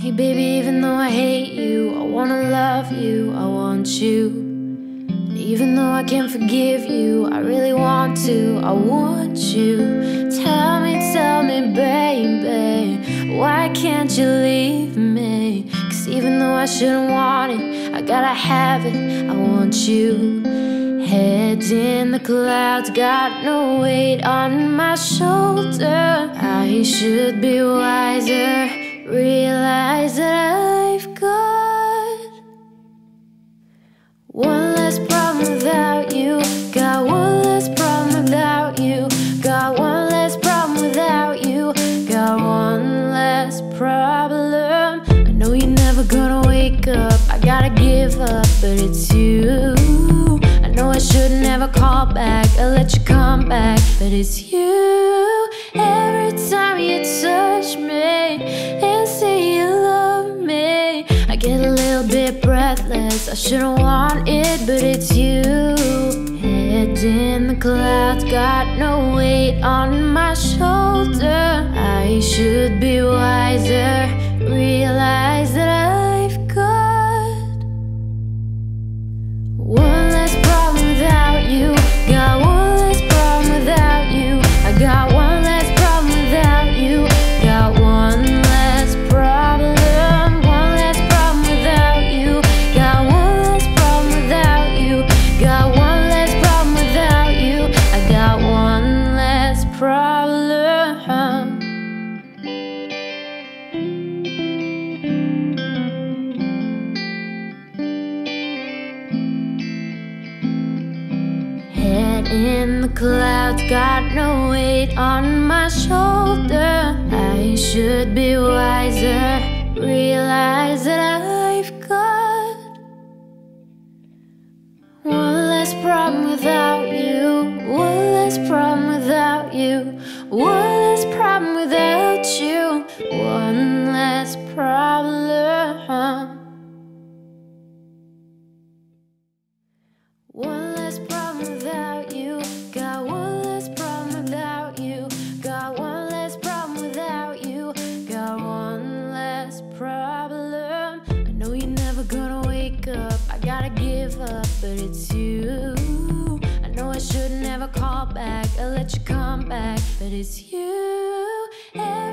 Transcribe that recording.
Hey baby, even though I hate you, I wanna love you, I want you. Even though I can't forgive you, I really want to, I want you. Tell me, tell me, baby, why can't you leave me? Even though I shouldn't want it, I gotta have it, I want you. Heads in the clouds, got no weight on my shoulder. I should be wiser realize that I've got one less problem without you. Got one less problem without you. Got one less problem without you. Got one less problem. But it's you. I know I should never call back. I let you come back, but it's you. Every time you touch me and say you love me I get a little bit breathless I shouldn't want it, but it's you Head in the clouds Got no weight on my shoulder I should be wiser in the clouds, got no weight on my shoulder. I should be wiser, realize that I've got one less problem without one less problem without you, one less problem. One less problem without you. Got one less problem without you. Got one less problem without you. Got one less problem. I know you're never gonna wake up. I gotta give up, but it's you. Never call back. I let you come back, but it's you.